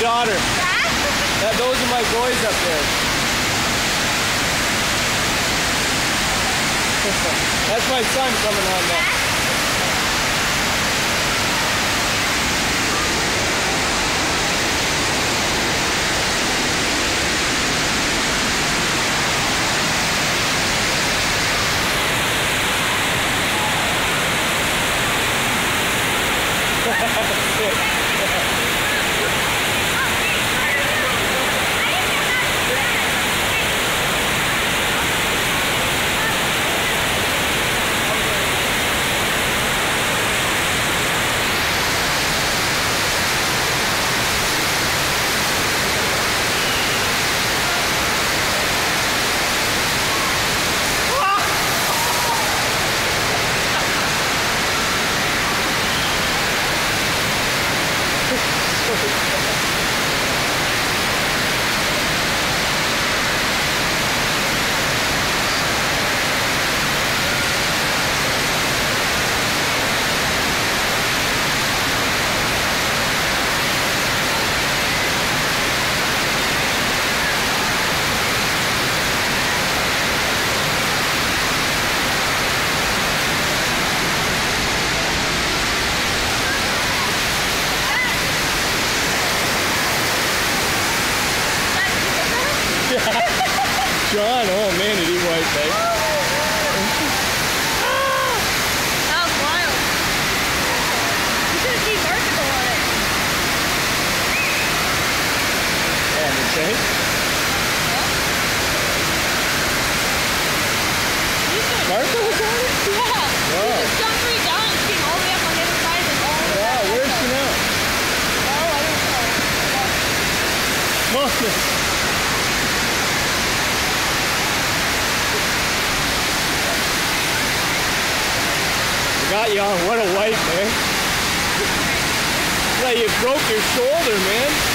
daughter. That, those are my boys up there. That's my son coming on now. John, oh man, did he white face. That was wild. You should have seen Merciful on it. The tank? You should Martha was on it? Yeah. Wow. Just jumped straight down and came all the way up on the other side and all the way Wow, where's she now? Oh, I don't know. Mom. Got you on. What a wipe, man. Like you broke your shoulder, man.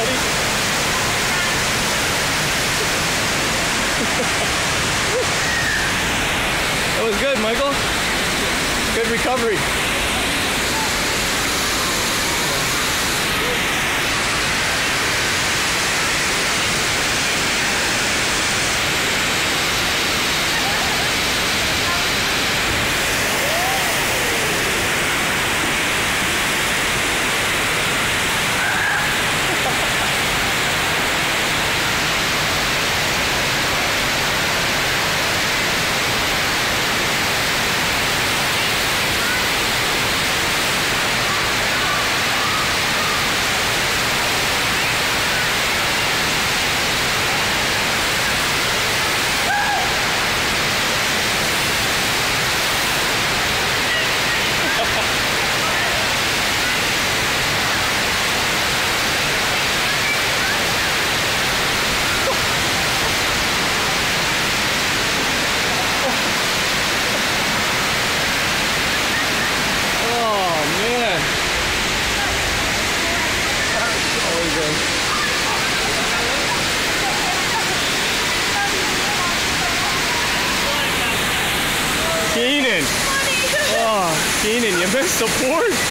Buddy. that was good, Michael. Good recovery. Oh, man. There we go. Keenan. Oh, Keenan, you missed the board.